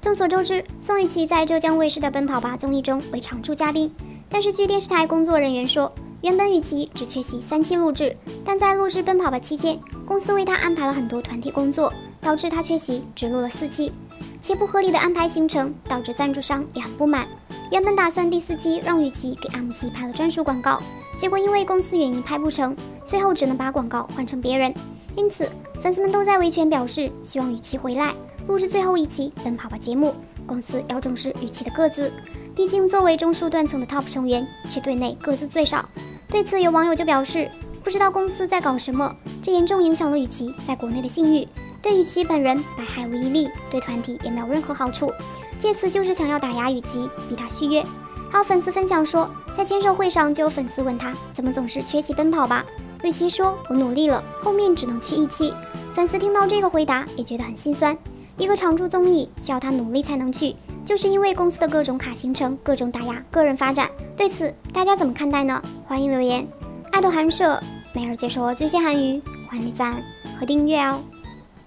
众所周知，宋雨琦在浙江卫视的《奔跑吧》综艺中为常驻嘉宾，但是据电视台工作人员说，原本雨琦只缺席三期录制，但在录制《奔跑吧》期间，公司为她安排了很多团体工作，导致她缺席只录了四期，且不合理的安排行程导致赞助商也很不满。原本打算第四期让雨琦给 M C 拍了专属广告，结果因为公司原因拍不成，最后只能把广告换成别人。因此，粉丝们都在维权表示希望雨琦回来。录制最后一期《奔跑吧》节目，公司要重视雨琦的个资，毕竟作为中枢断层的 TOP 成员，却队内个资最少。对此，有网友就表示，不知道公司在搞什么，这严重影响了雨琦在国内的信誉，对雨琦本人百害无一利，对团体也没有任何好处。借此就是想要打压雨琦，逼他续约。还有粉丝分享说，在签售会上就有粉丝问他，怎么总是缺席奔跑吧？雨琦说：“我努力了，后面只能去一期。”粉丝听到这个回答，也觉得很心酸。一个常驻综艺需要他努力才能去，就是因为公司的各种卡行程、各种打压个人发展。对此，大家怎么看待呢？欢迎留言。爱豆韩舍每日解说最新韩娱，欢迎点赞和订阅哦。